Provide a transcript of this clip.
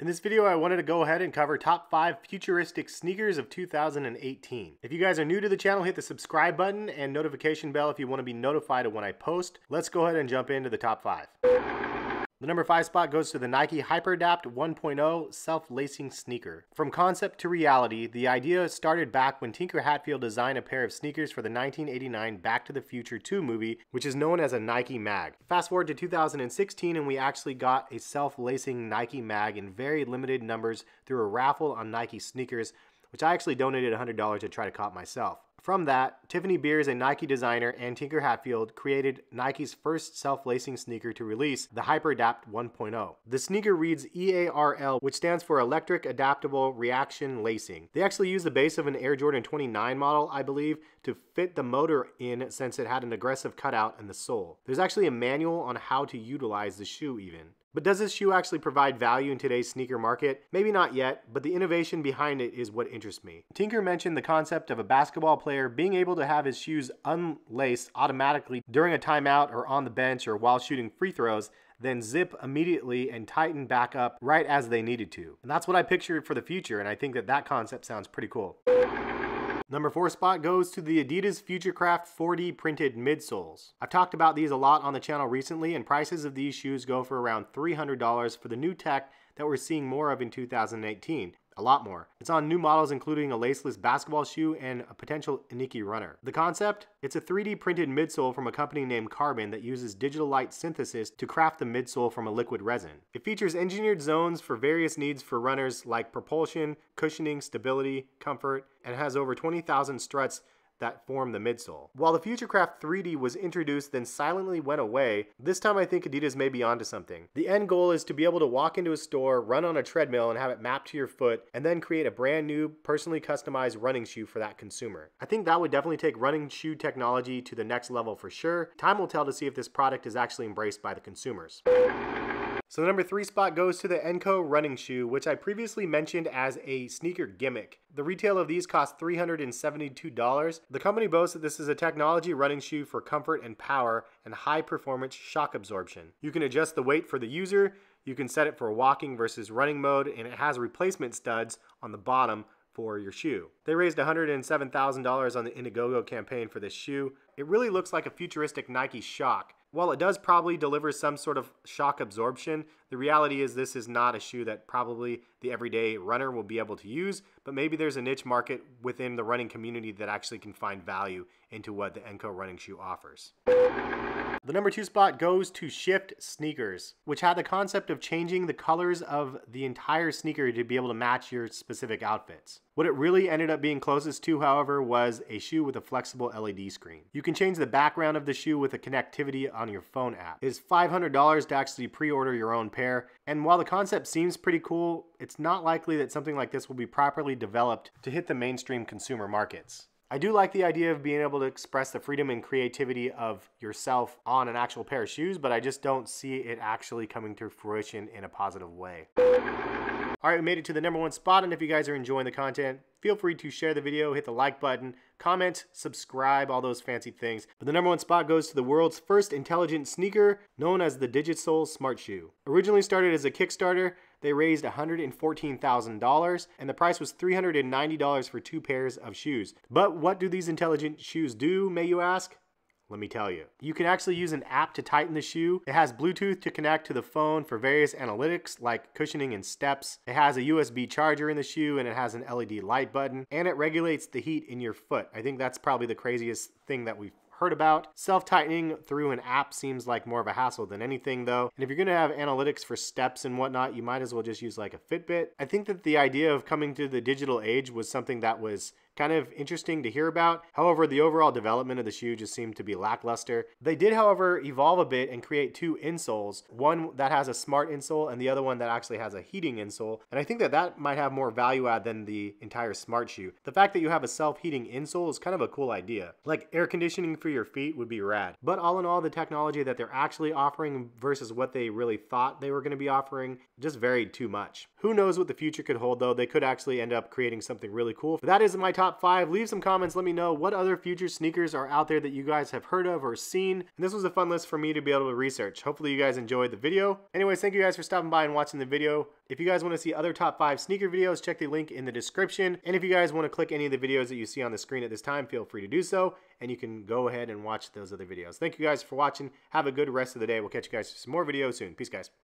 In this video, I wanted to go ahead and cover top 5 futuristic sneakers of 2018. If you guys are new to the channel, hit the subscribe button and notification bell if you want to be notified of when I post. Let's go ahead and jump into the top 5. The number 5 spot goes to the Nike HyperAdapt 1.0 self-lacing sneaker. From concept to reality, the idea started back when Tinker Hatfield designed a pair of sneakers for the 1989 Back to the Future 2 movie, which is known as a Nike Mag. Fast forward to 2016 and we actually got a self-lacing Nike Mag in very limited numbers through a raffle on Nike sneakers, which I actually donated $100 to try to cop myself. From that, Tiffany Beers, a Nike designer, and Tinker Hatfield created Nike's first self-lacing sneaker to release, the HyperAdapt 1.0. The sneaker reads EARL, which stands for Electric Adaptable Reaction Lacing. They actually used the base of an Air Jordan 29 model, I believe, to fit the motor in since it had an aggressive cutout in the sole. There's actually a manual on how to utilize the shoe even. But does this shoe actually provide value in today's sneaker market? Maybe not yet, but the innovation behind it is what interests me. Tinker mentioned the concept of a basketball player being able to have his shoes unlaced automatically during a timeout or on the bench or while shooting free throws then zip immediately and tighten back up right as they needed to. And that's what I pictured for the future, and I think that that concept sounds pretty cool. Number four spot goes to the Adidas Futurecraft 4D printed midsoles. I've talked about these a lot on the channel recently and prices of these shoes go for around $300 for the new tech that we're seeing more of in 2018 a lot more. It's on new models including a laceless basketball shoe and a potential Nike runner. The concept? It's a 3D printed midsole from a company named Carbon that uses digital light synthesis to craft the midsole from a liquid resin. It features engineered zones for various needs for runners like propulsion, cushioning, stability, comfort, and has over 20,000 struts that form the midsole. While the Futurecraft 3D was introduced then silently went away, this time I think Adidas may be onto something. The end goal is to be able to walk into a store, run on a treadmill and have it mapped to your foot, and then create a brand new, personally customized running shoe for that consumer. I think that would definitely take running shoe technology to the next level for sure. Time will tell to see if this product is actually embraced by the consumers. So the number three spot goes to the Enko running shoe, which I previously mentioned as a sneaker gimmick. The retail of these cost $372. The company boasts that this is a technology running shoe for comfort and power and high performance shock absorption. You can adjust the weight for the user, you can set it for walking versus running mode, and it has replacement studs on the bottom for your shoe. They raised $107,000 on the Indiegogo campaign for this shoe. It really looks like a futuristic Nike Shox. While it does probably deliver some sort of shock absorption, the reality is this is not a shoe that probably the everyday runner will be able to use, but maybe there's a niche market within the running community that actually can find value into what the Enko running shoe offers. The number two spot goes to Shift Sneakers, which had the concept of changing the colors of the entire sneaker to be able to match your specific outfits. What it really ended up being closest to, however, was a shoe with a flexible LED screen. You can change the background of the shoe with a connectivity on your phone app. It is $500 to actually pre-order your own pair, and while the concept seems pretty cool, it's not likely that something like this will be properly developed to hit the mainstream consumer markets. I do like the idea of being able to express the freedom and creativity of yourself on an actual pair of shoes, but I just don't see it actually coming to fruition in a positive way. All right, we made it to the number one spot, and if you guys are enjoying the content, feel free to share the video, hit the like button, comment, subscribe, all those fancy things. But the number one spot goes to the world's first intelligent sneaker, known as the Digitsole Smart Shoe. Originally started as a Kickstarter, they raised $114,000 and the price was $390 for two pairs of shoes. But what do these intelligent shoes do, may you ask? Let me tell you. You can actually use an app to tighten the shoe. It has Bluetooth to connect to the phone for various analytics like cushioning and steps. It has a USB charger in the shoe and it has an LED light button and it regulates the heat in your foot. I think that's probably the craziest thing that we've heard about. Self-tightening through an app seems like more of a hassle than anything though. And if you're gonna have analytics for steps and whatnot, you might as well just use like a Fitbit. I think that the idea of coming to the digital age was something that was kind of interesting to hear about. However, the overall development of the shoe just seemed to be lackluster. They did, however, evolve a bit and create two insoles, one that has a smart insole and the other one that actually has a heating insole. And I think that that might have more value add than the entire smart shoe. The fact that you have a self-heating insole is kind of a cool idea. Like air conditioning for your feet would be rad. But all in all, the technology that they're actually offering versus what they really thought they were going to be offering just varied too much. Who knows what the future could hold though? They could actually end up creating something really cool. But that is my top top five. Leave some comments. Let me know what other future sneakers are out there that you guys have heard of or seen. And this was a fun list for me to be able to research. Hopefully you guys enjoyed the video. Anyways, thank you guys for stopping by and watching the video. If you guys want to see other top five sneaker videos, check the link in the description. And if you guys want to click any of the videos that you see on the screen at this time, feel free to do so. And you can go ahead and watch those other videos. Thank you guys for watching. Have a good rest of the day. We'll catch you guys for some more videos soon. Peace, guys.